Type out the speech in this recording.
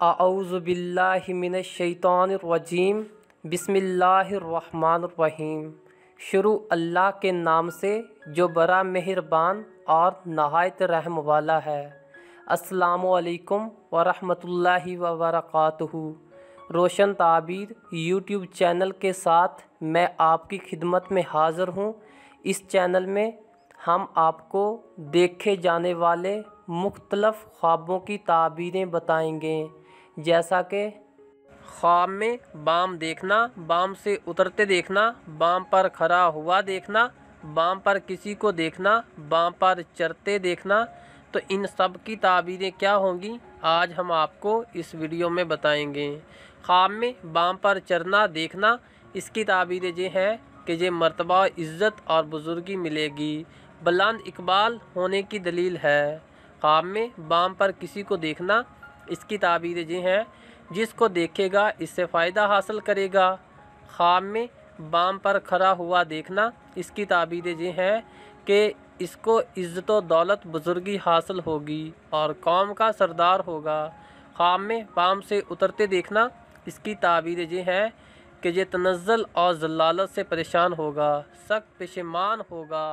आउज़बिल्लिमिनशैतानरजीम बिस्मिल्लाहिर्रहमानिर्रहीम शुरू अल्लाह के नाम से जो बड़ा मेहरबान और नहायत रहम वाला है। अस्सलामुअलैकुम वरहमतुल्लाहि वबरकातुहू रोशन ताबीर यूट्यूब चैनल के साथ मैं आपकी खिदमत में हाज़िर हूँ। इस चैनल में हम आपको देखे जाने वाले मुख्तलफ़ ख्वाबों की ताबीरें बताएँगे। जैसा कि ख्वाब में बाम देखना, बाम से उतरते देखना, बाम पर खड़ा हुआ देखना, बाम पर किसी को देखना, बाम पर चरते देखना। तो इन सब की ताबीरें क्या होंगी, आज हम आपको इस वीडियो में बताएँगे। ख्वाब में बाम पर चरना, देखना, इसकी ताबीरें ये हैं कि ये मर्तबा, इज़्ज़त और बुज़ुर्गी मिलेगी। बुलंद इकबाल होने की दलील है। ख्वाब में बाम पर किसी को देखना इसकी ताबीर हैं, जिसको देखेगा, इससे फ़ायदा हासिल करेगा। ख्वाब में बाम पर खड़ा हुआ देखना इसकी ताबीर हैं कि इसको इज़्ज़त दौलत बुज़ुर्गी हासिल होगी और कौम का सरदार होगा। ख्वाब में बाम से उतरते देखना इसकी ताबीर हैं कि ये तनज़ल और जलालत से परेशान होगा, सख्त पेशेमान होगा।